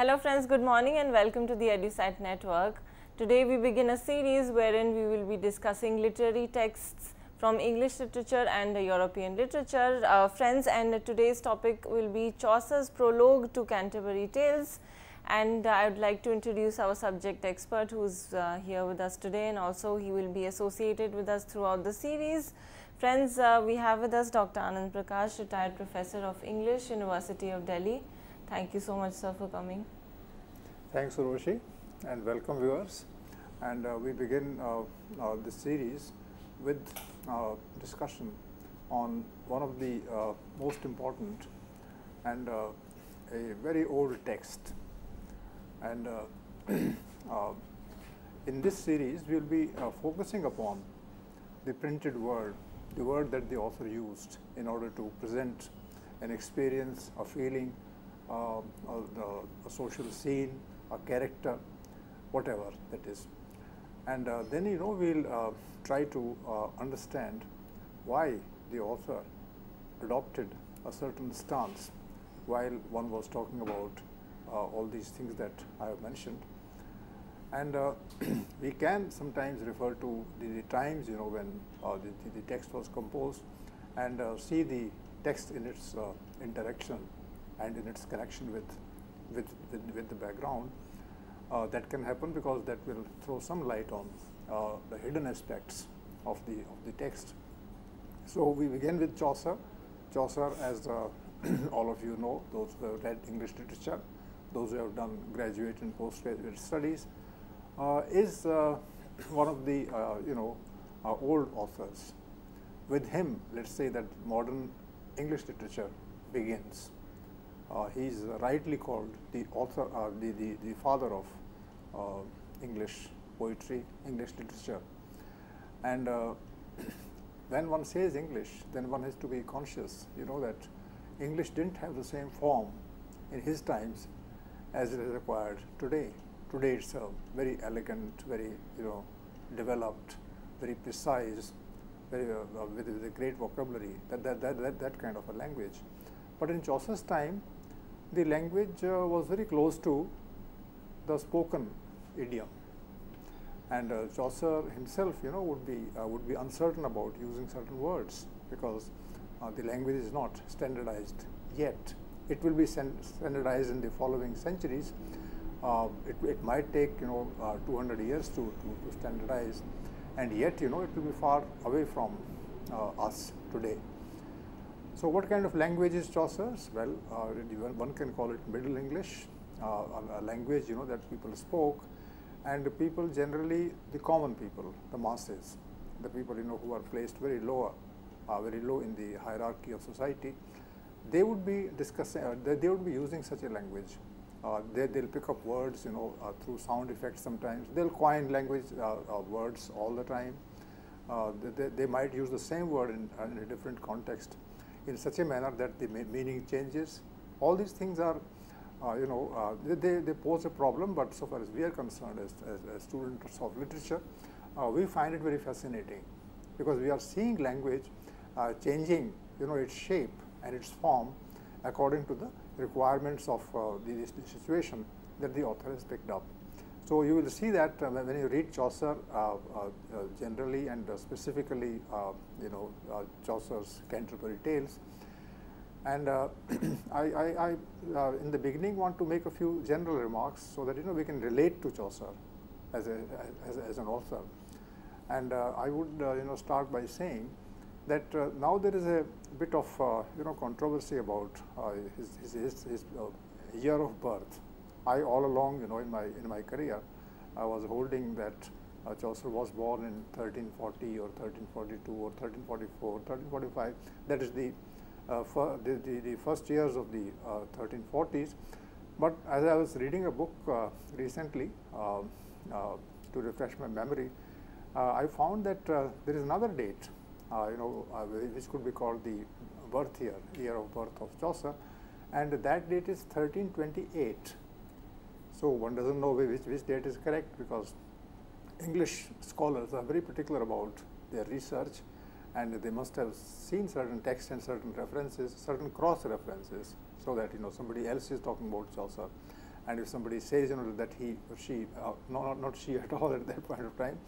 Hello friends, good morning and welcome to the EduSat network. Today we begin a series wherein we will be discussing literary texts from English literature and European literature. Uh, friends and today's topic will be Chaucer's prologue to Canterbury Tales and uh, I would like to introduce our subject expert who is uh, here with us today and also he will be associated with us throughout the series. Friends, uh, we have with us Dr. Anand Prakash, retired professor of English, University of Delhi. Thank you so much, sir, for coming. Thanks, Uroshi, and welcome viewers. And uh, we begin uh, uh, this series with uh, discussion on one of the uh, most important and uh, a very old text. And in this series, we will be focusing upon the printed word, the word that the author used in order to present an experience, a feeling, uh, a, a, social scene, a character, whatever that is. And uh, then, you know, we'll uh, try to uh, understand why the author adopted a certain stance while one was talking about uh, all these things that I have mentioned. And uh, we can sometimes refer to the, the times, you know, when the, the, text was composed and see the text in its interaction and in its connection with, with, with, with the background. Uh, that can happen because that will throw some light on uh, the hidden aspects of the, of the text. So we begin with Chaucer. Chaucer, as uh, all of you know, those who have read English literature, those who have done graduate and postgraduate studies, uh, is uh, one of the, you know, old authors. With him, let's say that modern English literature begins. Uh, he is rightly called the author, uh, the, the, the father of uh, English poetry, English literature. And when one says English, then one has to be conscious, you know, that English didn't have the same form in his times as it is required today. Today it's very elegant, very, you know, developed, very precise, very, uh, with, with, a great vocabulary, that, that, that, that, that kind of a language. But in Chaucer's time, the language uh, was very close to the spoken idiom. And uh, Chaucer himself, you know, would be uh, would be uncertain about using certain words because uh, the language is not standardized yet. It will be standardized in the following centuries. Uh, it, it, might take you know uh, 200 years to, to, to, standardize, and yet you know it will be far away from us today. So what kind of language is Chaucer's? Well, uh, one can call it Middle English, uh, a, language you know that people spoke, and the people generally the common people, the masses, the people you know who are placed very lower, uh, very low in the hierarchy of society, they would be discussing, uh, they, they, would be using such a language. Uh, they, they'll pick up words, you know, uh, through sound effects sometimes. They'll coin language words all the time. They, they, might use the same word in, in a different context in such a manner that the meaning changes. All these things are, uh, you know, uh, they, they pose a problem, but so far as we are concerned as, as, as students of literature, uh, we find it very fascinating because we are seeing language uh, changing, you know, its shape and its form according to the requirements of uh, the, the situation that the author has picked up. So you will see that uh, when you read Chaucer uh, uh, generally and specifically, you know, Chaucer's Canterbury Tales, and uh, I, I, I uh, in the beginning want to make a few general remarks so that you know we can relate to Chaucer as a as, as an author. And uh, I would you know start by saying that now there is a bit of you know controversy about his his, his, his year of birth. I all along, you know, in my in my career, I was holding that uh, Chaucer was born in 1340 or 1342 or 1344, 1345. That is the, uh, the, the, the, first years of the uh, 1340s. But as I was reading a book uh, recently uh, uh, to refresh my memory, I found that there is another date, you know, which could be called the birth year, year of birth of Chaucer, and that date is 1328. So one doesn't know which, which date is correct because English scholars are very particular about their research and they must have seen certain texts and certain references, certain cross references so that you know somebody else is talking about Chaucer. And if somebody says, you know, that he or she, uh, no, not, not she at all at that point of time,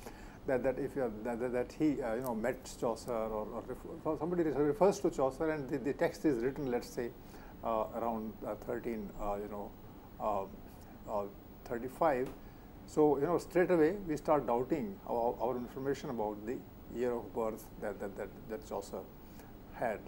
that, that if you that, that he, uh, you know, met Chaucer or, or somebody refers to Chaucer and the, the text is written, let's say, uh, around uh, 13, uh, you know, uh, 35. So, you know, straight away we start doubting our, our information about the year of birth that, that, that, that Chaucer had.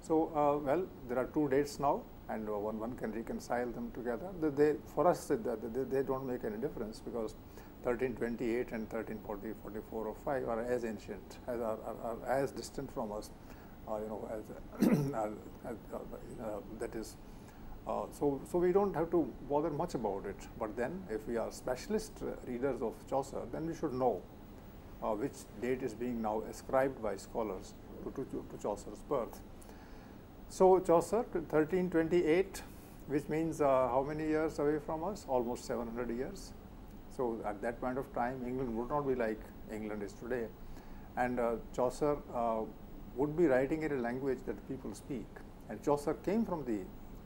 So, well, there are two dates now and uh, one, one can reconcile them together. They, for us, they, they, they, don't make any difference because 1328 and 1340, 44 or 5 are as ancient, as are, are, are as distant from us, uh, you know, as, as uh, uh, that is. Uh, so, so we don't have to bother much about it. But then, if we are specialist uh, readers of Chaucer, then we should know which date is being now ascribed by scholars to, to, to Chaucer's birth. So, Chaucer 1328 which means uh, how many years away from us? Almost 700 years. So, at that point of time England would not be like England is today and uh, Chaucer uh, would be writing in a language that people speak and Chaucer came from the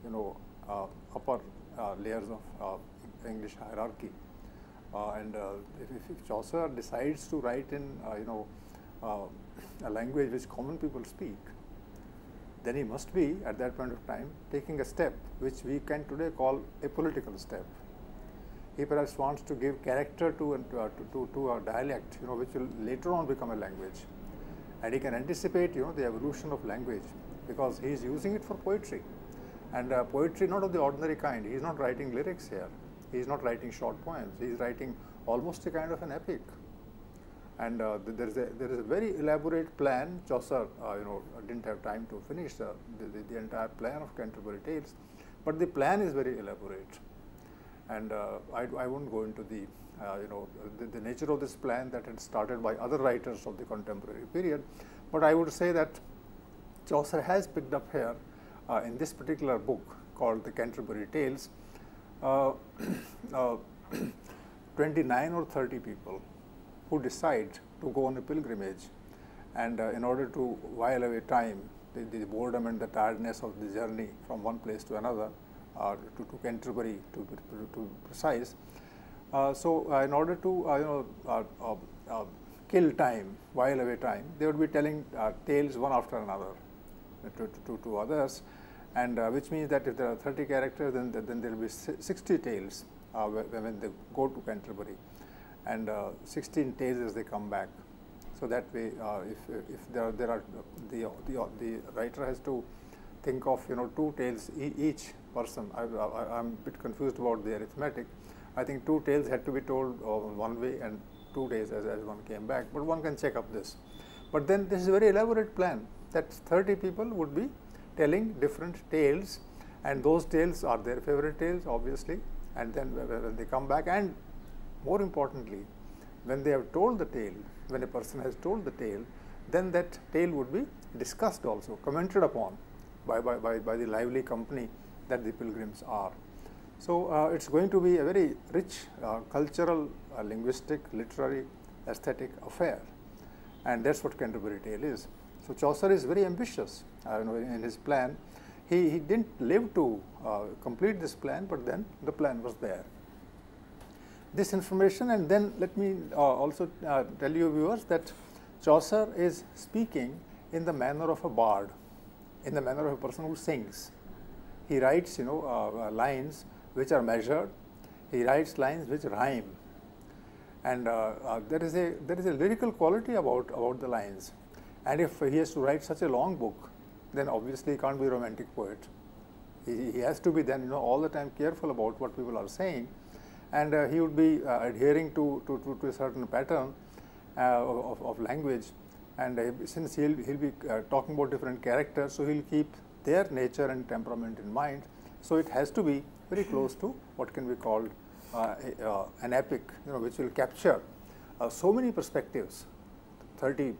you know uh, upper uh, layers of uh, English hierarchy and if, if, Chaucer decides to write in you know a language which common people speak then he must be at that point of time taking a step which we can today call a political step. He perhaps wants to give character to, uh, to, to, to a dialect, you know, which will later on become a language. And he can anticipate, you know, the evolution of language because he is using it for poetry. And uh, poetry not of the ordinary kind. He's not writing lyrics here. He's not writing short poems. He's writing almost a kind of an epic and uh, there is a there is a very elaborate plan. Chaucer, uh, you know, didn't have time to finish the, the, the, entire plan of Canterbury Tales, but the plan is very elaborate, and uh, I, I won't go into the uh, you know the, the, nature of this plan that had started by other writers of the contemporary period, but I would say that Chaucer has picked up here uh, in this particular book called the Canterbury Tales. Uh, 29 or 30 people who decide to go on a pilgrimage and uh, in order to while away time, the, the, boredom and the tiredness of the journey from one place to another, uh, to, to, Canterbury to be precise. Uh, so, uh, in order to uh, you know uh, kill time, while away time, they would be telling tales one after another to, to, to others and which means that if there are 30 characters, then, then there will be 60 tales when they go to Canterbury and uh, 16 days as they come back. So that way, uh, if, if there are, there are the, the, the writer has to think of you know two tales e each person. I, am a bit confused about the arithmetic. I think two tales had to be told uh, one way and two days as, as one came back, but one can check up this. But then this is a very elaborate plan that 30 people would be telling different tales and those tales are their favorite tales obviously and then when they come back and more importantly, when they have told the tale, when a person has told the tale, then that tale would be discussed also, commented upon by, by, by, by the lively company that the pilgrims are. So, uh, it is going to be a very rich uh, cultural, uh, linguistic, literary, aesthetic affair and that is what Canterbury Tale is. So, Chaucer is very ambitious uh, you know, in his plan. He, he did not live to uh, complete this plan, but then the plan was there this information and then let me uh, also uh, tell you viewers that Chaucer is speaking in the manner of a bard, in the manner of a person who sings. He writes you know uh, uh lines which are measured, he writes lines which rhyme and uh, uh, there is a there is a lyrical quality about about the lines and if he has to write such a long book then obviously he can't be a romantic poet. He, he has to be then you know all the time careful about what people are saying and uh, he would be uh, adhering to, to, to, to, a certain pattern uh, of, of language and since he'll, he'll be talking about different characters, so he'll keep their nature and temperament in mind. So it has to be very close to what can be called uh, uh, an epic, you know, which will capture uh, so many perspectives, 30, you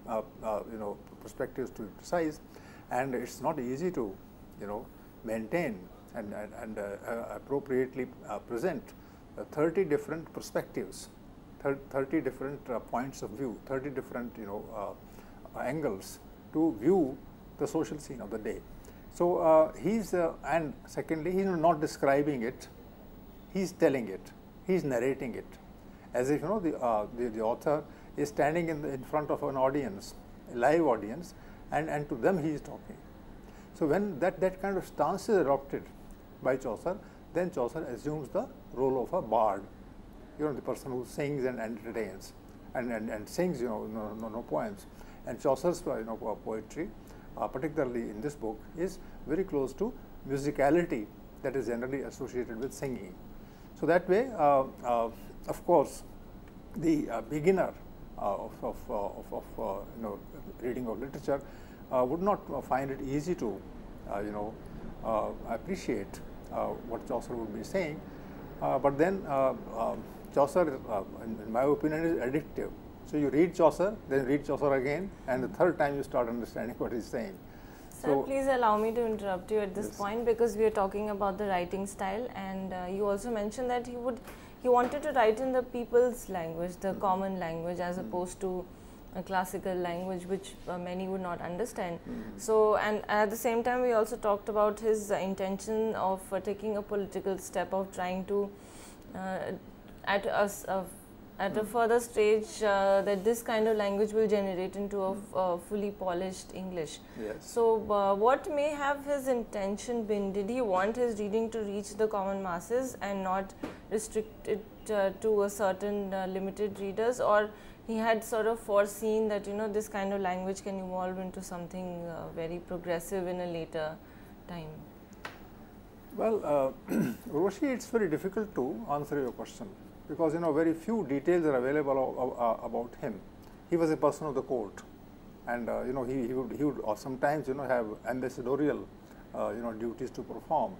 know, perspectives to be precise, and it's not easy to, you know, maintain and, and, and appropriately present 30 different perspectives, 30 different uh, points of view, 30 different you know uh, angles to view the social scene of the day. So, uh, he's uh, and secondly he's not describing it, he's telling it, he's narrating it, as if you know the, uh, the, the, author is standing in, the, in front of an audience, a live audience, and, and to them he is talking. So, when that, that kind of stance is adopted by Chaucer, then Chaucer assumes the role of a bard, you know, the person who sings and entertains and, and, and sings, you know, no, no, no poems. And Chaucer's, you know, poetry, uh, particularly in this book, is very close to musicality that is generally associated with singing. So that way, uh, uh, of course, the uh, beginner Uh, of, of, uh, of, of uh, you know, reading of literature uh, would not find it easy to, you know, appreciate what Chaucer would be saying. but then Chaucer, in, in my opinion, is addictive. So you read Chaucer, then read Chaucer again, and the third time you start understanding what he's saying. Sir, so please allow me to interrupt you at this yes. point because we are talking about the writing style, and uh, you also mentioned that he would he wanted to write in the people's language, the mm common language, as mm -hmm. opposed to a classical language which uh, many would not understand. Mm. So, and at the same time, we also talked about his uh, intention of uh, taking a political step of trying to uh, at us at a further stage uh, that this kind of language will generate into a uh, fully polished English. Yes. So, uh, what may have his intention been? Did he want his reading to reach the common masses and not restrict it uh, to a certain uh, limited readers, or he had sort of foreseen that you know this kind of language can evolve into something uh, very progressive in a later time? Well, Roshi, it's very difficult to answer your question because you know very few details are available uh, about him. He was a person of the court, and uh, you know he, he would he would uh, sometimes you know have ambassadorial uh, you know duties to perform,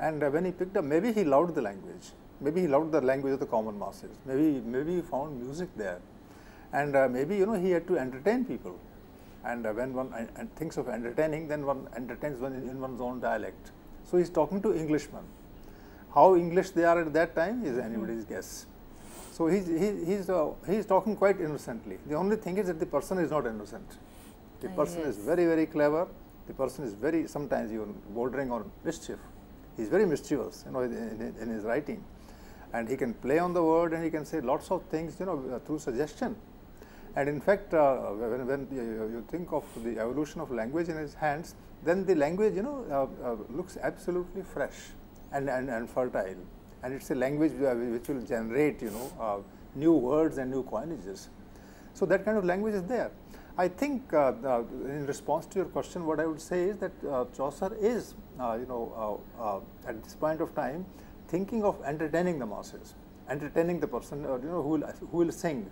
and uh, when he picked up, maybe he loved the language, maybe he loved the language of the common masses, maybe maybe he found music there, and uh, maybe you know he had to entertain people, and when one thinks of entertaining, then one entertains one in, in one's own dialect. So he's talking to Englishmen how English they are at that time is anybody's guess. So he's, he, he's, uh, he's talking quite innocently. The only thing is that the person is not innocent. The ah, person yes. is very, very clever. The person is very, sometimes even bordering on mischief. He's very mischievous, you know, in, in, in his writing. And he can play on the word and he can say lots of things, you know, uh, through suggestion. And in fact, uh, when, when you, you, think of the evolution of language in his hands, then the language, you know, uh, uh, looks absolutely fresh and, and, and fertile. And it's a language which will generate, you know, uh, new words and new coinages. So that kind of language is there. I think uh, in response to your question, what I would say is that uh, Chaucer is, uh, you know, uh, uh, at this point of time, thinking of entertaining the masses, entertaining the person, you know, who will, who will sing.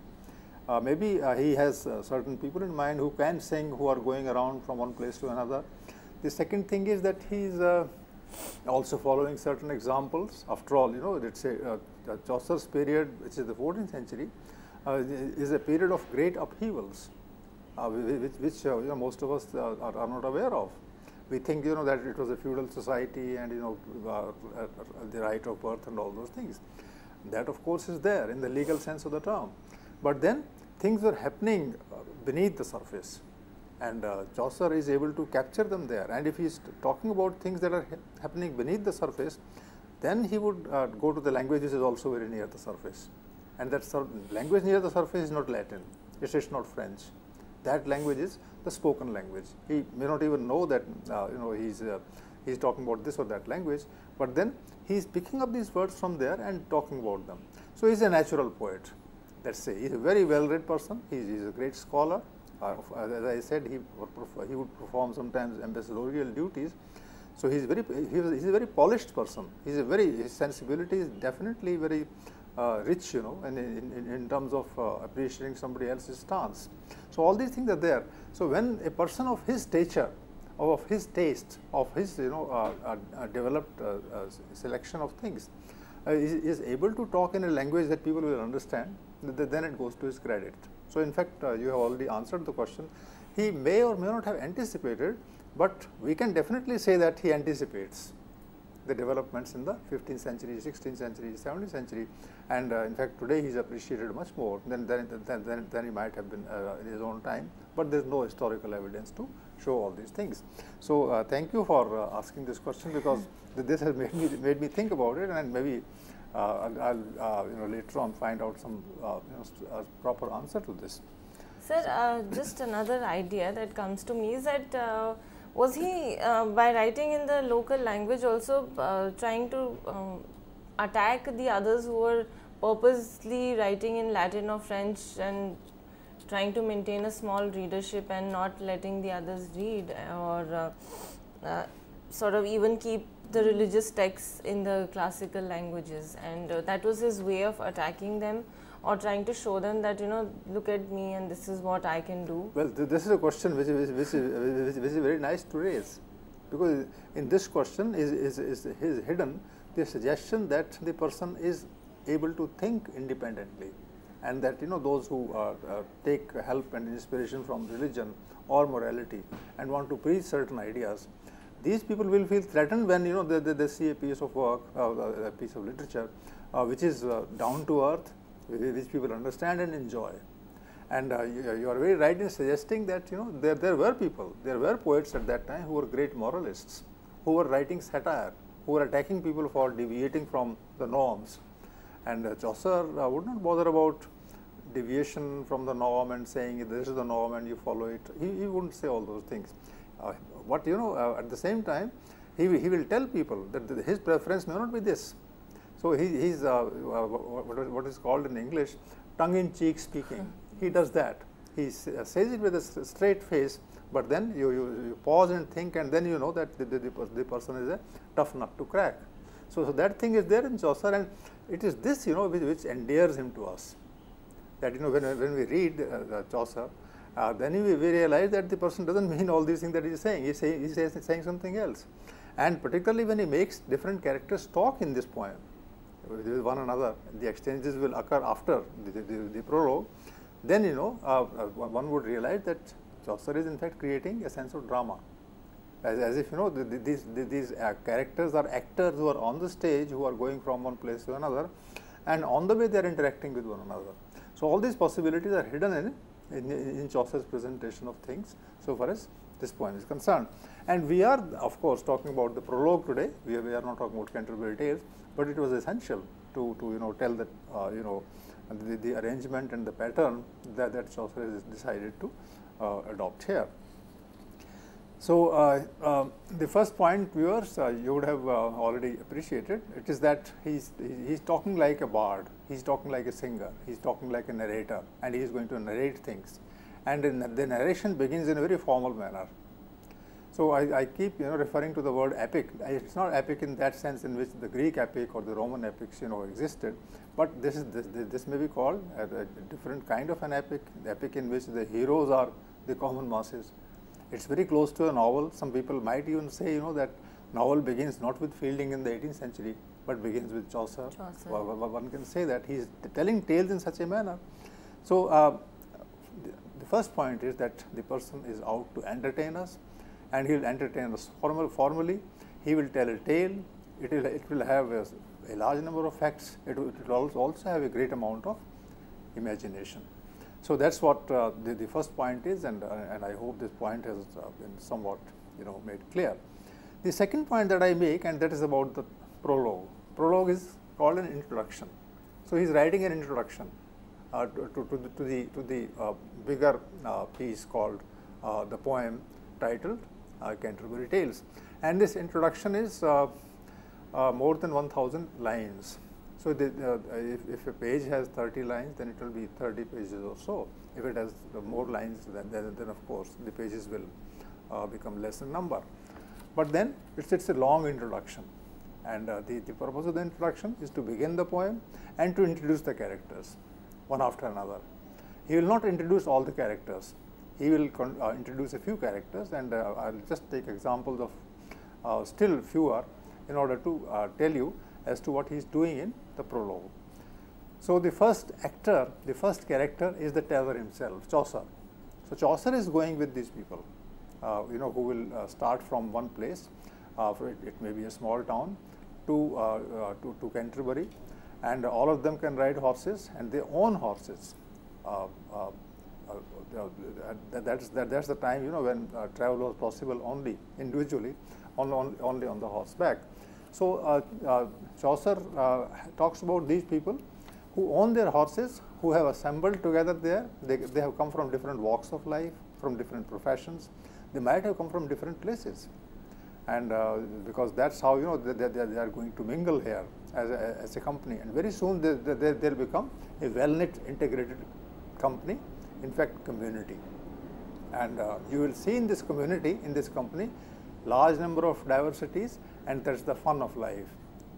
maybe he has certain people in mind who can sing, who are going around from one place to another. The second thing is that he's also following certain examples. After all, you know, let's say uh, Chaucer's period, which is the 14th century, uh, is a period of great upheavals, uh, which, which uh, you know, most of us uh, are, are, not aware of. We think, you know, that it was a feudal society and, you know, the right of birth and all those things. That, of course, is there in the legal sense of the term. But then things were happening beneath the surface and uh, Chaucer is able to capture them there. And if he is talking about things that are ha happening beneath the surface, then he would uh, go to the language which is also very near the surface. And that language near the surface is not Latin, it is not French. That language is the spoken language. He may not even know that uh, you know he's uh, he's talking about this or that language, but then he is picking up these words from there and talking about them. So he's a natural poet. Let's say he's a very well read person. He's, he's a great scholar as I said, he would, he would perform sometimes ambassadorial duties. So he's very he was, he's a very polished person. He's a very his sensibility is definitely very uh, rich, you know, and in, in, in terms of uh, appreciating somebody else's stance. So all these things are there. So when a person of his stature, of his taste, of his you know uh, uh, uh developed selection of things, is, is able to talk in a language that people will understand, then it goes to his credit. So, in fact, uh, you have already answered the question. He may or may not have anticipated, but we can definitely say that he anticipates the developments in the 15th century, 16th century, 17th century, and uh, in fact, today he is appreciated much more than than, than, than, than he might have been uh, in his own time, but there is no historical evidence to show all these things. So, uh, thank you for uh, asking this question because this has made me, made me think about it and maybe Uh, I'll, I'll uh, you know later on find out some uh, you know proper answer to this. Sir, just another idea that comes to me is that was he by writing in the local language also trying to um, attack the others who were purposely writing in Latin or French and trying to maintain a small readership and not letting the others read or uh, uh, sort of even keep the religious texts in the classical languages. And uh, that was his way of attacking them or trying to show them that you know look at me and this is what I can do. Well, th this is a question which, which, which, which, which is very nice to raise. Because in this question is, is, is, is hidden the suggestion that the person is able to think independently. And that you know those who uh, uh, take help and inspiration from religion or morality and want to preach certain ideas these people will feel threatened when you know they, they, they see a piece of work uh, a piece of literature uh, which is uh, down to earth which people understand and enjoy and uh, you, you, are very right in suggesting that you know there, there were people there were poets at that time who were great moralists who were writing satire who were attacking people for deviating from the norms and uh, Chaucer uh, would not bother about deviation from the norm and saying this is the norm and you follow it. He, he wouldn't say all those things. Uh, what you know, uh, at the same time, he, he will tell people that his preference may not be this. So he, he's uh, what, is called in English tongue-in-cheek speaking. He does that. He says it with a straight face, but then you, you, you, pause and think, and then you know that the, the, the person is a tough nut to crack. So, so that thing is there in Chaucer, and it is this you know which, which endears him to us. That you know when, when we read uh, Chaucer, uh, then we, we realize that the person doesn't mean all these things that he is saying. He is say, he's saying something else. And particularly when he makes different characters talk in this poem with one another, the exchanges will occur after the, the, the prologue. Then you know uh, uh one would realize that Chaucer is in fact creating a sense of drama as, as if you know the, the, these, the, these uh, characters are actors who are on the stage who are going from one place to another and on the way they are interacting with one another. So, all these possibilities are hidden in, in, in Chaucer's presentation of things so far as this poem is concerned. And we are of course talking about the prologue today, we are, we are not talking about Canterbury Tales, but it was essential to, to you know tell that uh, you know the, the, arrangement and the pattern that, that Chaucer has decided to uh, adopt here. So, uh, uh, the first point viewers uh, you would have uh, already appreciated it is that he is he's talking like a bard, he is talking like a singer, he is talking like a narrator and he is going to narrate things. And the narration begins in a very formal manner. So, I, I, keep you know referring to the word epic, it is not epic in that sense in which the Greek epic or the Roman epics you know existed, but this is this, this may be called a, a different kind of an epic, epic in which the heroes are the common masses it's very close to a novel. Some people might even say, you know, that novel begins not with Fielding in the 18th century, but begins with Chaucer. Chaucer. One can say that he is telling tales in such a manner. So, uh, the first point is that the person is out to entertain us and he will entertain us formal, formally. He will tell a tale, it will, it will have a, a large number of facts, it will, it will also have a great amount of imagination. So that's what uh, the, the, first point is, and, uh, and I hope this point has uh, been somewhat you know made clear. The second point that I make, and that is about the prologue. Prologue is called an introduction. So he's writing an introduction uh, to, to, to, the to the, to the uh, bigger uh, piece called the poem titled Canterbury Tales, and this introduction is more than 1,000 lines. So, the, uh, if, if, a page has 30 lines, then it will be 30 pages or so. If it has more lines, then, then, then of course, the pages will uh, become less in number. But then it's, it's a long introduction. And uh, the, the purpose of the introduction is to begin the poem and to introduce the characters one after another. He will not introduce all the characters. He will uh, introduce a few characters and uh, I will just take examples of uh, still fewer in order to tell you as to what he is doing in the prologue. So, the first actor, the first character is the teller himself, Chaucer. So, Chaucer is going with these people, uh, you know, who will uh, start from one place, uh, it, it, may be a small town, to, uh, uh, to, to, Canterbury, and all of them can ride horses and they own horses. Uh, that's, that, that's the time, you know, when travel was possible only individually, on, on, only on the horseback. So, uh, uh, Chaucer uh, talks about these people who own their horses, who have assembled together there. They, they have come from different walks of life, from different professions. They might have come from different places. And uh, because that's how, you know, they, they, they, are going to mingle here as a, as a company. And very soon they, they, they'll become a well-knit, integrated company, in fact, community. And uh, you will see in this community, in this company, large number of diversities and that's the fun of life.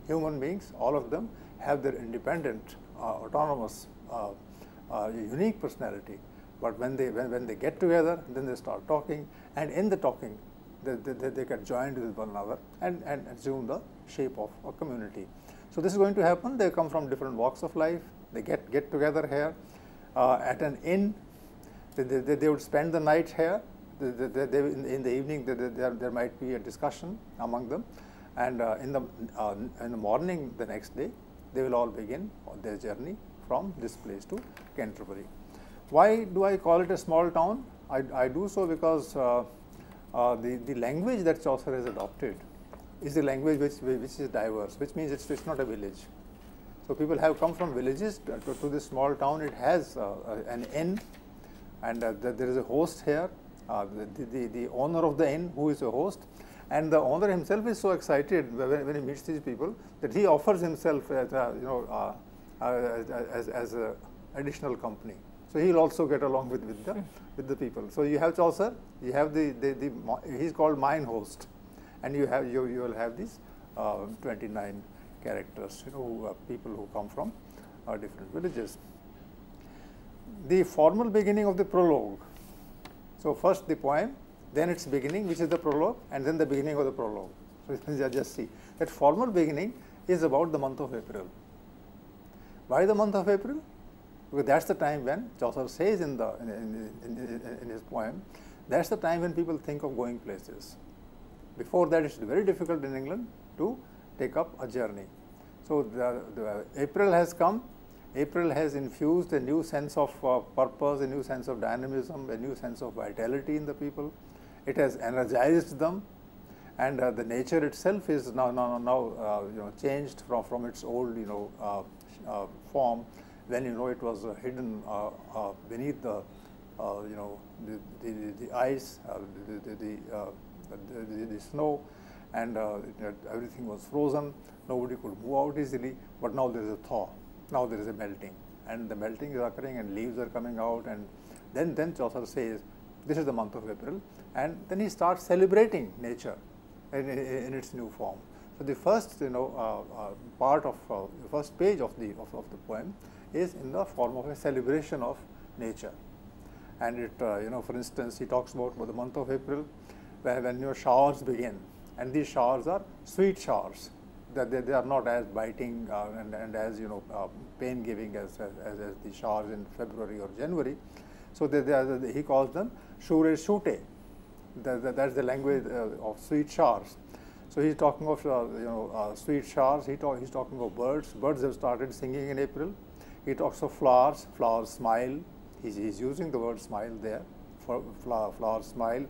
Human beings, all of them have their independent, uh, autonomous, uh, uh, unique personality. But when they, when, when they get together, then they start talking and in the talking, they, they, they get joined with one another and, and assume the shape of a community. So this is going to happen. They come from different walks of life. They get, get together here uh, at an inn. They, they, they would spend the night here they, they, in, in, the evening there, there might be a discussion among them and uh, in the uh, in the morning the next day they will all begin their journey from this place to Canterbury. Why do I call it a small town? I, I do so because uh, the, the language that Chaucer has adopted is the language which, which is diverse, which means it's, it's not a village. So people have come from villages to, to this small town. It has uh, an inn and uh, there is a host here uh, the, the, the owner of the inn who is a host and the owner himself is so excited when, when he meets these people that he offers himself as a, you know uh, uh, as, as a additional company. So he'll also get along with, with the with the people. So you have Chaucer, you have the, the, the he's called mine host, and you have you you will have these uh, 29 characters, you know, uh, people who come from uh, different villages. The formal beginning of the prologue so, first the poem, then its beginning which is the prologue and then the beginning of the prologue. So, just see that formal beginning is about the month of April. Why the month of April? Because that is the time when Chaucer says in, the, in, in, in, his poem, that is the time when people think of going places. Before that it is very difficult in England to take up a journey. So, the, the April has come April has infused a new sense of uh, purpose, a new sense of dynamism, a new sense of vitality in the people. It has energized them, and uh, the nature itself is now now, now uh, you know changed from from its old you know uh, uh, form. When you know it was uh, hidden beneath the you know the the, the ice, the, the, the snow, and everything was frozen. Nobody could move out easily, but now there is a thaw. Now there is a melting and the melting is occurring and leaves are coming out and then, then Chaucer says this is the month of April and then he starts celebrating nature in, in, its new form. So, the first you know uh, uh, part of uh, the first page of the of, of, the poem is in the form of a celebration of nature and it uh, you know for instance he talks about, about the month of April when, when your showers begin and these showers are sweet showers that they, they, are not as biting uh, and, and, as you know uh, pain giving as, as, as, the showers in February or January. So they, they are, he calls them shoures soote. That, that's the language uh, of sweet showers. So he's talking of uh, you know uh, sweet showers. He talk, he's talking of birds. Birds have started singing in April. He talks of flowers. Flowers smile. He's, he's using the word smile there. For flower, flowers smile.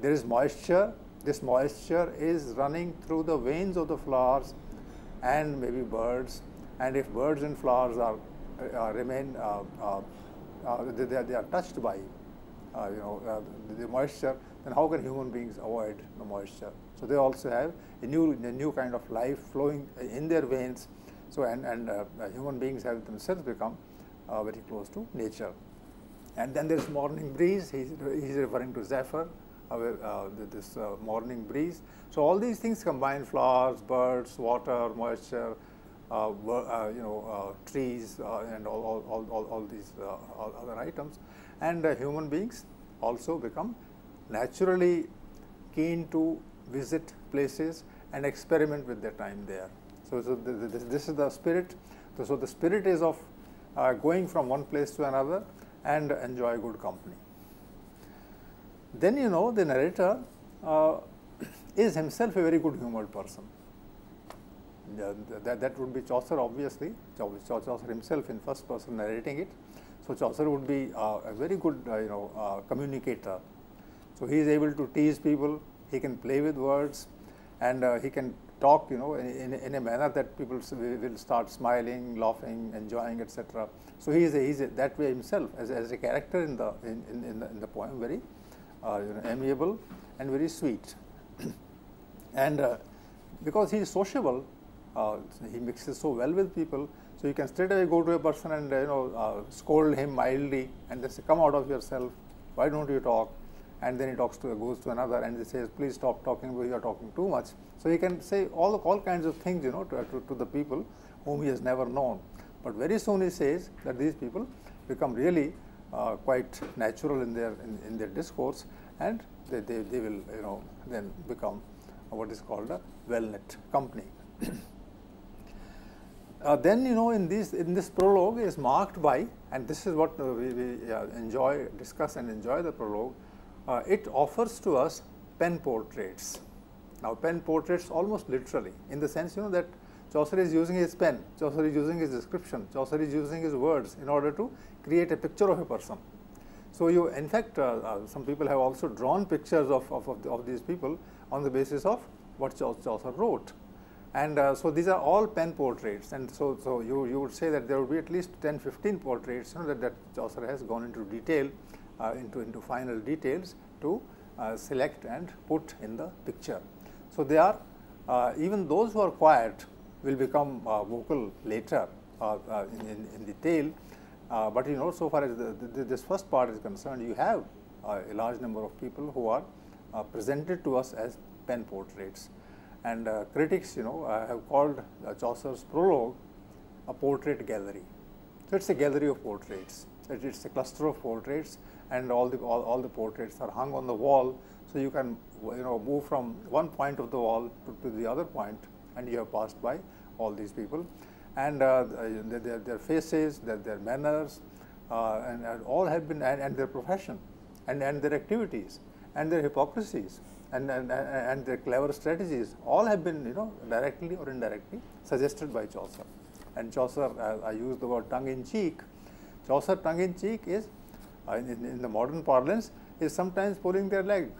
There is moisture this moisture is running through the veins of the flowers and maybe birds. And if birds and flowers are uh, remain uh, uh, they, they, are touched by you know the moisture, then how can human beings avoid the moisture? So they also have a new a new kind of life flowing in their veins. So and and uh, human beings have themselves become uh, very close to nature. And then there is morning breeze. He's, he's referring to Zephyr, uh, uh this uh, morning breeze. So all these things combine flowers, birds, water, moisture, uh, you know, trees, and all, all, all, all these all other items. And human beings also become naturally keen to visit places and experiment with their time there. So, so this, this is the spirit. So, so the spirit is of uh, going from one place to another and enjoy good company. Then you know the narrator uh, is himself a very good humored person. that, that would be Chaucer obviously, Chaucer himself in first person narrating it. So, Chaucer would be uh, a very good uh, you know uh, communicator. So, he is able to tease people, he can play with words and uh, he can talk, you know, in, in a manner that people will start smiling, laughing, enjoying, etc. So he is, a, he is a, that way himself as, as a character in the in, in, in, the, in the poem, very uh, you know, amiable and very sweet. and uh, because he is sociable, uh, he mixes so well with people. So you can straight away go to a person and you know uh, scold him mildly and then say, "Come out of yourself. Why don't you talk?" And then he talks to goes to another and he says, "Please stop talking. You are talking too much." So he can say all all kinds of things, you know, to, to, to the people whom he has never known. But very soon he says that these people become really uh, quite natural in their in, in, their discourse, and they, they, they will you know then become what is called a well-knit company. uh, then you know in this in this prologue is marked by, and this is what uh, we, we uh, enjoy, discuss, and enjoy the prologue. Uh, it offers to us pen portraits. Now, pen portraits almost literally in the sense you know that Chaucer is using his pen, Chaucer is using his description, Chaucer is using his words in order to create a picture of a person. So, you in fact, uh, uh, some people have also drawn pictures of, of, of, the, of, these people on the basis of what Chaucer wrote. And uh, so, these are all pen portraits and so, so you, you would say that there would be at least 10, 15 portraits you know, that, that Chaucer has gone into detail, uh, into, into final details to uh, select and put in the picture. So, they are uh, even those who are quiet will become uh, vocal later uh, uh, in, in, the tale, uh, but you know so far as the, the, this first part is concerned you have a large number of people who are presented to us as pen portraits and critics you know have called Chaucer's prologue a portrait gallery. So, it is a gallery of portraits, it is a cluster of portraits and all the all, all the portraits are hung on the wall. So, you can you know move from one point of the wall to, to the other point and you have passed by all these people and uh, their, their, faces, their, their manners uh, and, and, all have been and, and, their profession and, and their activities and their hypocrisies and, and, and their clever strategies all have been you know directly or indirectly suggested by Chaucer. And Chaucer, uh, I use the word tongue in cheek, Chaucer tongue in cheek is in, in, the modern parlance is sometimes pulling their leg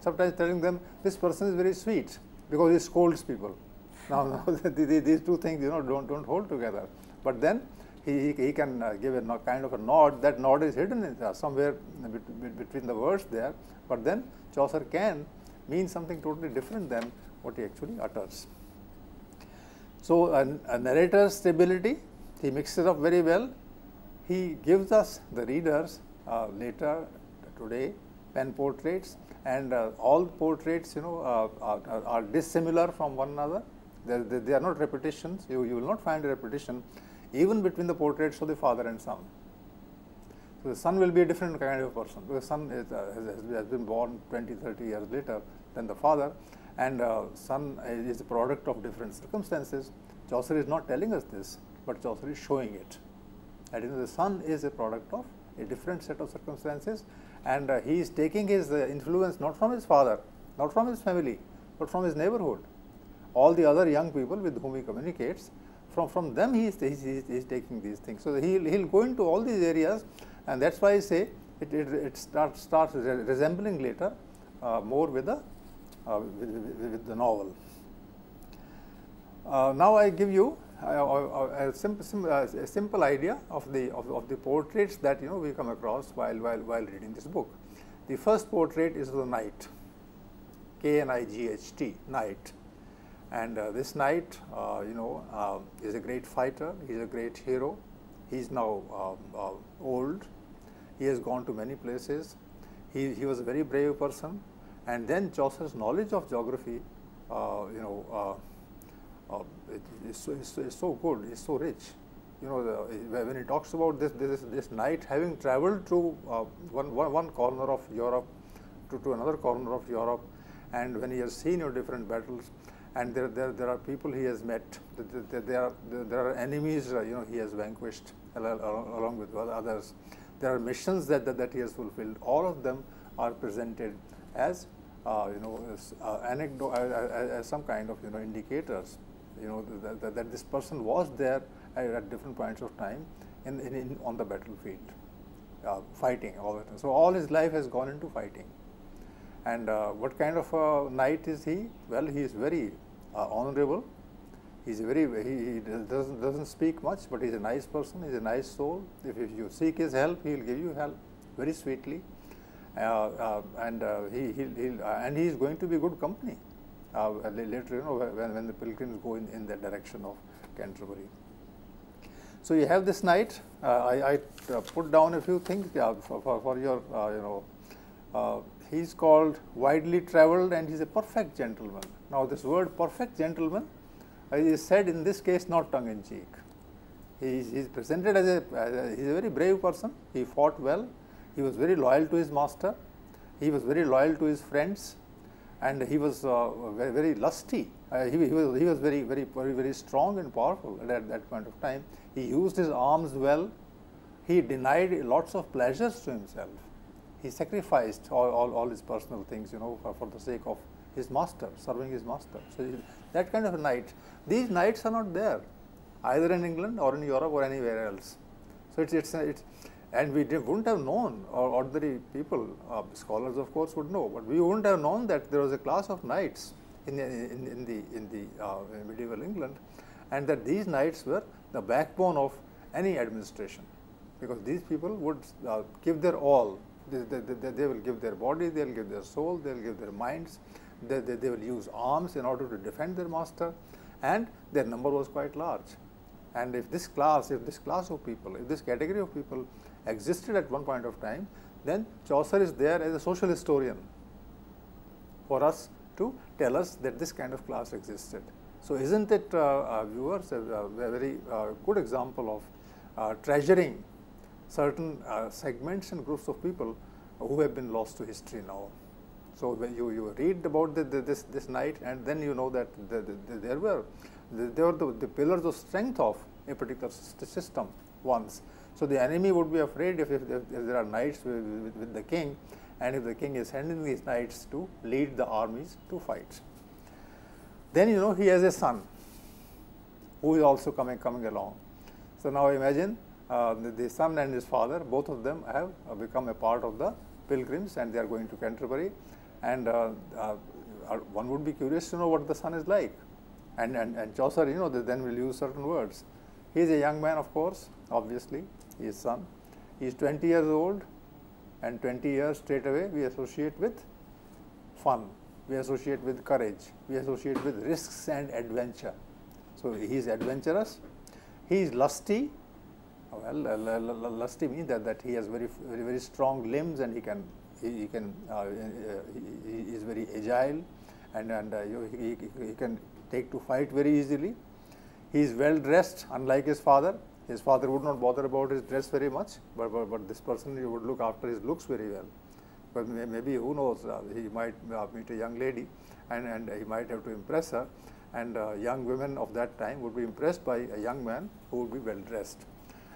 sometimes telling them this person is very sweet because he scolds people. Now, now these two things you know don't don't hold together. But then he, he can uh, give a kind of a nod. That nod is hidden in, uh, somewhere between the words there. But then Chaucer can mean something totally different than what he actually utters. So, a, a narrator's stability, he mixes up very well. He gives us the readers later today pen portraits and uh, all portraits you know uh, are, are, dissimilar from one another. They, they, they, are not repetitions. You, you will not find a repetition even between the portraits of the father and son. So, the son will be a different kind of person because son is, uh, has, has, been born 20, 30 years later than the father and uh, son is a product of different circumstances. Chaucer is not telling us this, but Chaucer is showing it. That is, the son is a product of a different set of circumstances and uh, he is taking his uh, influence not from his father, not from his family, but from his neighborhood. All the other young people with whom he communicates, from, from them he is, he is, he is taking these things. So, he will go into all these areas and that is why I say it, it, it starts, starts resembling later uh, more with the, uh, with, with, the novel. Uh, now, I give you a, simple, sim, a, simple idea of the of, of, the portraits that you know we come across while while while reading this book. The first portrait is the knight, K N I G H T, knight, and uh, this knight, uh, you know, uh, is a great fighter. he's a great hero. he's now um, uh, old. He has gone to many places. He he was a very brave person, and then Chaucer's knowledge of geography, uh, you know uh, it, it's, so, it's, it's, so good, it's so rich. You know, the, when he talks about this, this, this knight having traveled to uh, one, one, one corner of Europe to, to another corner of Europe, and when he has seen your different battles, and there, there, there are people he has met, there, there, are, there are enemies, uh, you know, he has vanquished along with others. There are missions that, that, that he has fulfilled. All of them are presented as, uh, you know, as, uh, anecdote, as, as, some kind of, you know, indicators you know that, that, this person was there at, different points of time in, in, in on the battlefield uh, fighting all the time. So, all his life has gone into fighting and uh, what kind of a knight is he? Well, he is very uh, honorable. He's very he, he doesn't doesn't speak much, but he's a nice person. He's a nice soul. If, if you seek his help, he will give you help very sweetly, uh, uh, and uh, he he'll, he'll and he is going to be good company later. You know when when the pilgrims go in in the direction of Canterbury. So you have this knight. Uh, I, I uh, put down a few things for, for, for your uh, you know he's called widely traveled and he's a perfect gentleman. Now, this word perfect gentleman uh, is said in this case not tongue in cheek. He is, presented as a, as a, he's a very brave person, he fought well, he was very loyal to his master, he was very loyal to his friends and he was uh, very, very, lusty. Uh, he, he, was, he was very, very, very, very strong and powerful at, at that point of time. He used his arms well, he denied lots of pleasures to himself he sacrificed all, all, all, his personal things, you know, for, for, the sake of his master, serving his master. So, that kind of a knight. These knights are not there, either in England or in Europe or anywhere else. So, it's, it's, it's and we wouldn't have known, or ordinary people, uh, scholars of course would know, but we wouldn't have known that there was a class of knights in the, in, in the, in the uh, medieval England, and that these knights were the backbone of any administration, because these people would uh, give their all they, they, they, will give their body, they will give their soul, they will give their minds, they, they, they will use arms in order to defend their master and their number was quite large. And if this class, if this class of people, if this category of people existed at one point of time, then Chaucer is there as a social historian for us to tell us that this kind of class existed. So, isn't it uh, uh, viewers a, a very uh, good example of uh, treasuring certain segments and groups of people who have been lost to history now. So, when you, you read about the, the, this, this knight and then you know that the, there were, they were the, pillars of strength of a particular system once. So, the enemy would be afraid if, if, if there are knights with, with, with, the king and if the king is sending these knights to lead the armies to fight. Then you know he has a son who is also coming, coming along. So, now imagine uh, the, the, son and his father, both of them have uh, become a part of the pilgrims and they are going to Canterbury. And uh, uh, one would be curious to know what the son is like. And, and, and Chaucer, you know, then will use certain words. He is a young man, of course, obviously, his son. He is 20 years old, and 20 years straight away we associate with fun, we associate with courage, we associate with risks and adventure. So, he is adventurous, he is lusty, well, lusty means that, that he has very, very, very strong limbs and he can, he, he can, uh, uh he, he, is very agile and, and uh, he, he can take to fight very easily. He is well dressed, unlike his father. His father would not bother about his dress very much, but, but, but this person he would look after his looks very well. But maybe who knows, uh, he might uh, meet a young lady and, and he might have to impress her and uh, young women of that time would be impressed by a young man who would be well dressed.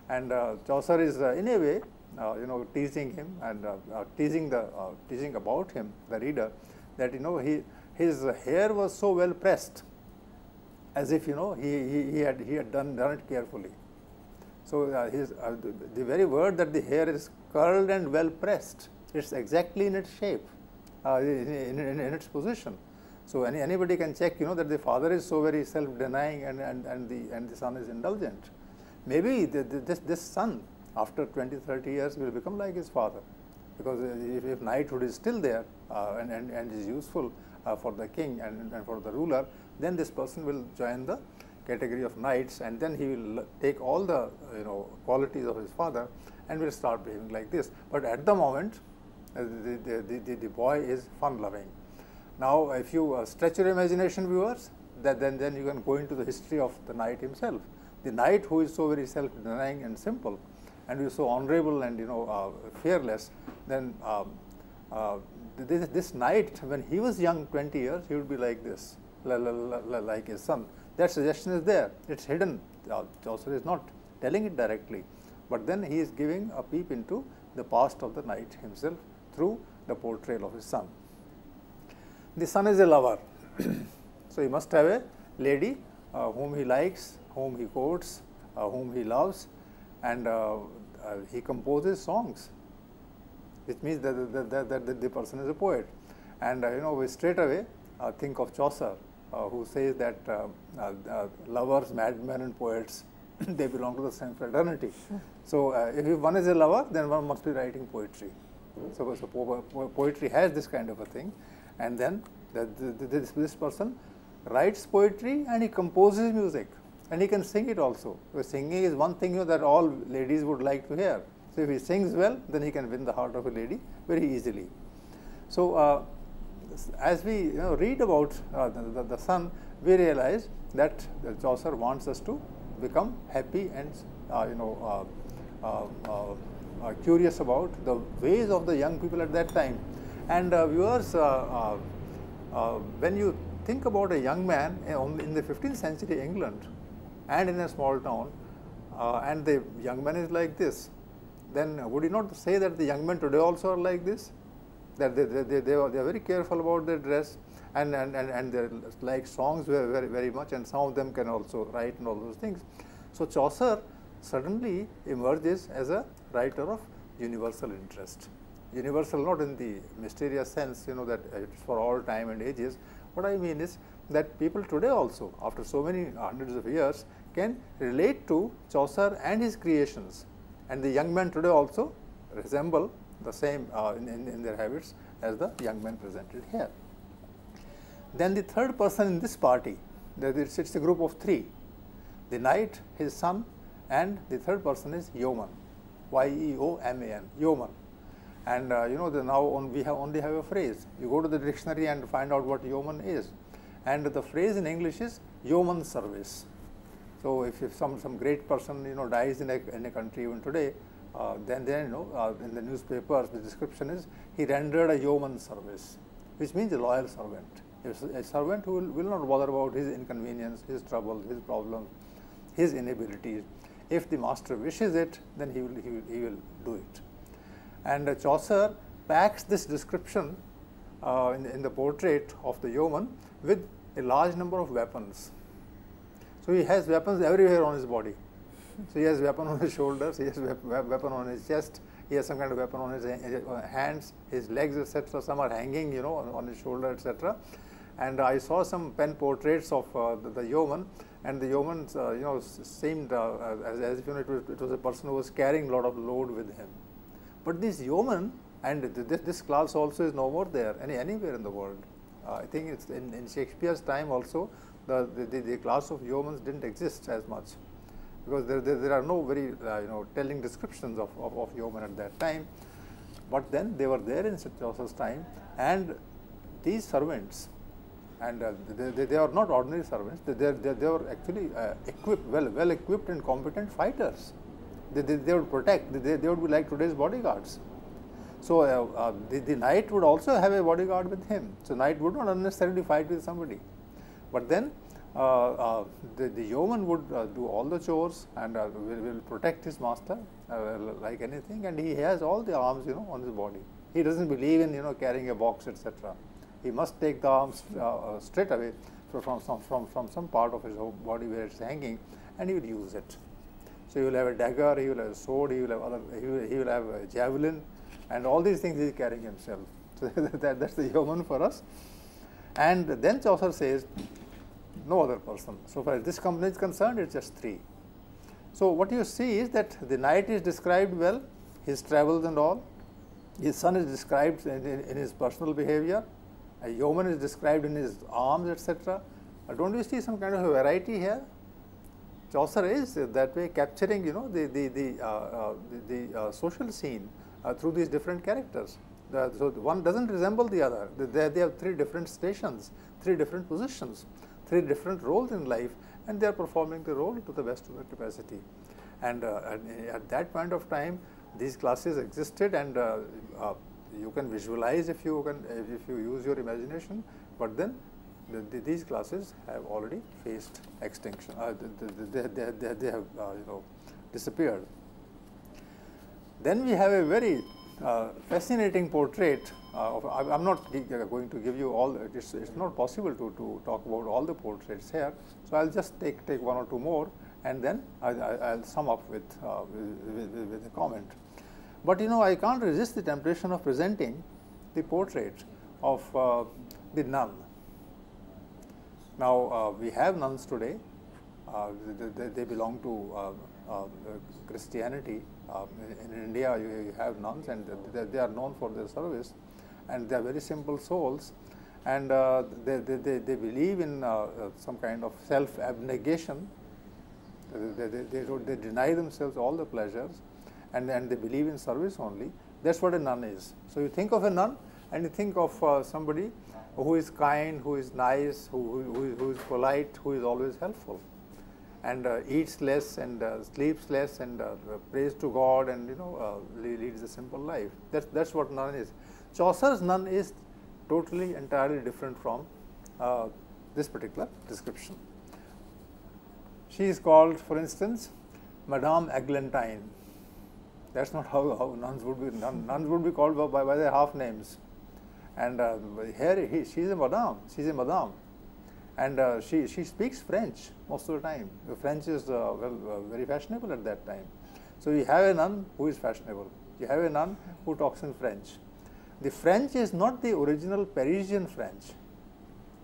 And uh, Chaucer is uh, in a way, uh, you know, teasing him and teasing the teasing about him, the reader, that you know he his hair was so well pressed, as if you know he, he, he had he had done done it carefully. So uh, his, uh, the, the, very word that the hair is curled and well pressed, it's exactly in its shape, uh, in, in, in, its position. So any, anybody can check, you know, that the father is so very self-denying and, and, and the and the son is indulgent maybe the, the, this, this son after 20, 30 years will become like his father because if, if knighthood is still there uh, and, and, and is useful uh, for the king and, and for the ruler, then this person will join the category of knights and then he will take all the you know qualities of his father and will start behaving like this. But at the moment, uh, the, the, the, the, boy is fun loving. Now, if you uh, stretch your imagination viewers, that then, then you can go into the history of the knight himself the knight who is so very self-denying and simple and who is so honorable and you know uh, fearless, then um, uh, this, this, knight when he was young 20 years he would be like this like his son. That suggestion is there, it is hidden, uh, Chaucer is not telling it directly, but then he is giving a peep into the past of the knight himself through the portrayal of his son. The son is a lover, so he must have a lady uh, whom he likes whom he quotes, uh, whom he loves, and uh, uh, he composes songs, which means that, that, that, that the person is a poet. And you know, we straight away think of Chaucer. uh, who says that uh, uh, lovers, madmen, and poets they belong to the same fraternity. so, if one is a lover, then one must be writing poetry. So, so po po poetry has this kind of a thing, and then the, the, this, this person writes poetry and he composes music and he can sing it also. Because singing is one thing that all ladies would like to hear. So, if he sings well, then he can win the heart of a lady very easily. So, uh, as we you know, read about uh, the, the, the, son, we realize that Chaucer wants us to become happy and uh, you know uh, uh, uh, curious about the ways of the young people at that time. And viewers, when you think about a young man in the 15th century England and in a small town, and the young man is like this, then would you not say that the young men today also are like this? That they, they, they, they, very careful about their dress and, and, and, and they like songs very, very, very much and some of them can also write and all those things. So, Chaucer suddenly emerges as a writer of universal interest. Universal not in the mysterious sense, you know, that it's for all time and ages. What I mean is that people today also, after so many hundreds of years, can relate to Chaucer and his creations. And the young men today also resemble the same uh, in, in, in their habits as the young men presented here. Then the third person in this party, that it's, it's a group of three. The knight, his son, and the third person is yeoman, Y-E-O-M-A-N, yeoman. And uh, you know, the now on, we have only have a phrase. You go to the dictionary and find out what yeoman is. And the phrase in English is yeoman service. So if, if some, some great person you know dies in a, in a country even today, uh, then then you know uh, in the newspapers the description is he rendered a yeoman service, which means a loyal servant. A servant who will, will not bother about his inconvenience, his trouble, his problems, his inabilities. If the master wishes it, then he will, he will, he will do it. And uh, Chaucer packs this description uh, in, in the portrait of the yeoman with a large number of weapons so he has weapons everywhere on his body. So he has weapon on his shoulders, he has weapon on his chest, he has some kind of weapon on his uh, hands, his legs, etc. Some are hanging, you know, on, his shoulder, etc. And I saw some pen portraits of uh, the, the, yeoman, and the yeoman, uh, you know, seemed uh, as, as, if you know, it was, it was a person who was carrying a lot of load with him. But this yeoman, and this, this class also is no more there any, anywhere in the world. Uh, I think it's in, in Shakespeare's time also, the, the, the, class of yeomans didn't exist as much because there, there, there are no very uh, you know telling descriptions of, of, of yeoman at that time. But then they were there in Chaucer's time and these servants and uh, they, they, they, are not ordinary servants, they, they, they, they were actually uh, equipped, well, well equipped and competent fighters. They, they, they would protect, they, they would be like today's bodyguards. So, uh, uh, the, the knight would also have a bodyguard with him. So, knight would not unnecessarily fight with somebody. But then Uh, uh, the, the yeoman would uh, do all the chores and uh, will, will protect his master like anything and he has all the arms you know on his body. He doesn't believe in you know carrying a box etc. He must take the arms straight away from, from, from, from some part of his body where it's hanging and he will use it. So, he will have a dagger, he will have a sword, he will have other, he will, he will have a javelin and all these things he is carrying himself. So, that, that's the yeoman for us. And then Chaucer says, no other person. So far as this company is concerned, it's just three. So what you see is that the knight is described well, his travels and all. His son is described in, in, in his personal behavior. A yeoman is described in his arms, etc. Don't you see some kind of a variety here? Chaucer is that way capturing, you know, the the the, uh, uh, the, the uh, social scene uh, through these different characters. So one doesn't resemble the other. They, they have three different stations, three different positions three different roles in life and they are performing the role to the best of their capacity. And, uh, and at that point of time, these classes existed and uh, uh, you can visualize if you can if you use your imagination, but then the, the, these classes have already faced extinction. Uh, they, they, they, they, have uh, you know disappeared. Then we have a very uh, fascinating portrait uh, of, I am not going to give you all, it's, it's not possible to, to talk about all the portraits here. So, I will just take, take one or two more and then I will sum up with, uh, with, with, with, a comment. But you know, I can't resist the temptation of presenting the portrait of uh, the nun. Now, we have nuns today, they, they, belong to Christianity. In, in India, you, you, have nuns and they, they, are known for their service and they are very simple souls and uh, they, they, they, believe in uh, some kind of self abnegation. They, they, they, deny themselves all the pleasures and, and they believe in service only. That is what a nun is. So, you think of a nun and you think of uh, somebody who is kind, who is nice, who, who, who is polite, who is always helpful and uh, eats less and uh, sleeps less and uh, prays to God and you know leads a simple life. That's, that's what nun is. Chaucer's nun is totally entirely different from uh, this particular description. She is called, for instance, Madame Eglantine. That's not how, how nuns would be. Nun, nuns would be called by, by their half names. And uh, here he, is a madame. She is a madame, and uh, she she speaks French most of the time. The French is uh, well uh, very fashionable at that time. So you have a nun who is fashionable. You have a nun who talks in French the French is not the original Parisian French,